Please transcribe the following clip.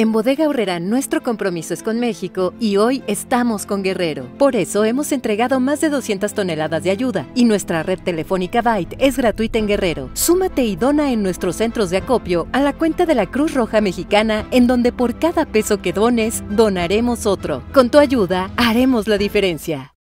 En Bodega Horrera nuestro compromiso es con México y hoy estamos con Guerrero. Por eso hemos entregado más de 200 toneladas de ayuda y nuestra red telefónica Byte es gratuita en Guerrero. Súmate y dona en nuestros centros de acopio a la cuenta de la Cruz Roja Mexicana en donde por cada peso que dones, donaremos otro. Con tu ayuda, haremos la diferencia.